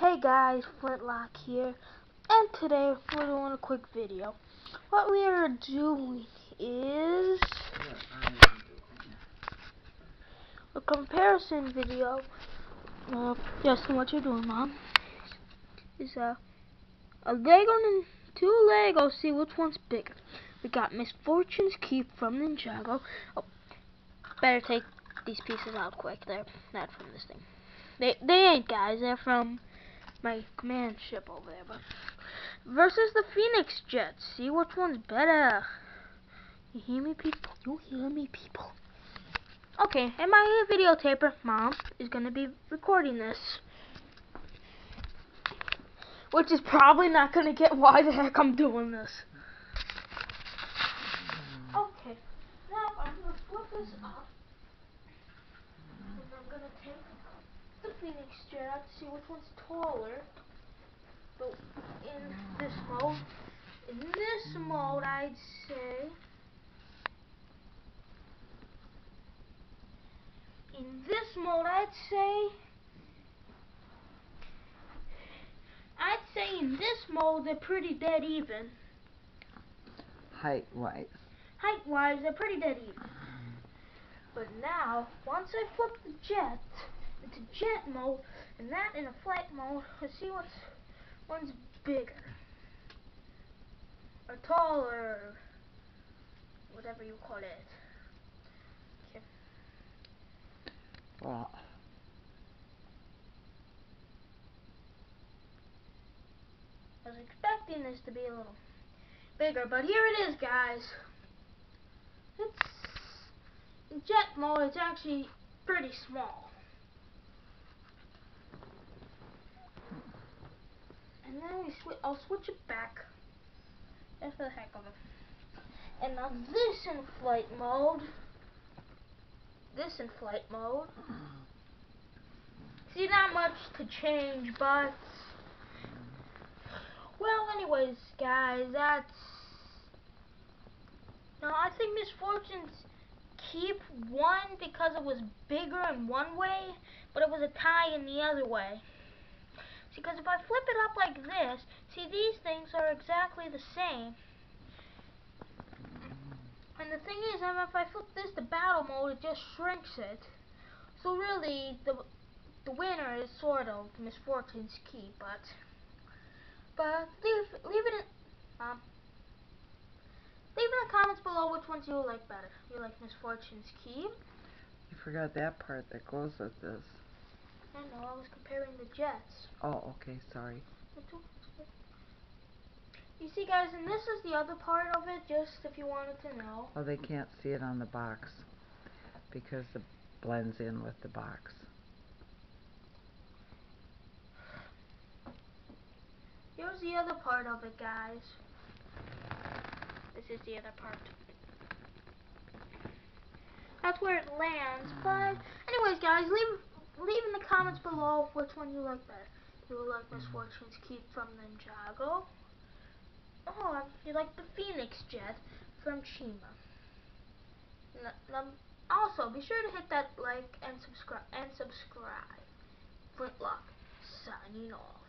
Hey guys, Flintlock here, and today we're doing a quick video. What we are doing is a comparison video. Uh, what you're doing, Mom? Is uh, a Lego and two Legos. See which one's bigger. We got Misfortune's Keep from Ninjago. Oh, better take these pieces out quick. They're not from this thing. They they ain't guys. They're from my command ship over there. But versus the Phoenix Jet. See which one's better. You hear me, people? You hear me, people? Okay, and my videotaper, Mom, is gonna be recording this. Which is probably not gonna get why the heck I'm doing this. Okay, now I'm gonna flip this up. And I'm gonna take the out to see which one's taller. But in this mode, in this mode, I'd say. In this mode, I'd say. I'd say in this mode, they're pretty dead even. Height wise. Height wise, they're pretty dead even. But now, once I flip the jet, into jet mode, and that in a flight mode, let's see what's one's bigger. Or taller. Whatever you call it. Okay. Well, I was expecting this to be a little bigger, but here it is, guys. It's in jet mode. It's actually pretty small. I'll switch it back. Just for the heck of it. And now this in flight mode. This in flight mode. See, not much to change, but... Well, anyways, guys, that's... No, I think misfortunes keep one because it was bigger in one way, but it was a tie in the other way. Because if I flip it up like this, see, these things are exactly the same. And the thing is, if I flip this to battle mode, it just shrinks it. So really, the the winner is sort of misfortune's key, but but leave leave it in um leave in the comments below which ones you like better. You like misfortune's key? you forgot that part that goes with this. I know, I was comparing the jets. Oh, okay, sorry. You see guys, and this is the other part of it, just if you wanted to know. Oh, they can't see it on the box because it blends in with the box. Here's the other part of it, guys. This is the other part. That's where it lands, but mm. anyways guys, leave leave in the comments below which one you like better. You like Misfortune's Keep from Ninjago. Oh, you like the Phoenix Jet from Chima. Also, be sure to hit that like and subscribe and subscribe. Flintlock signing off.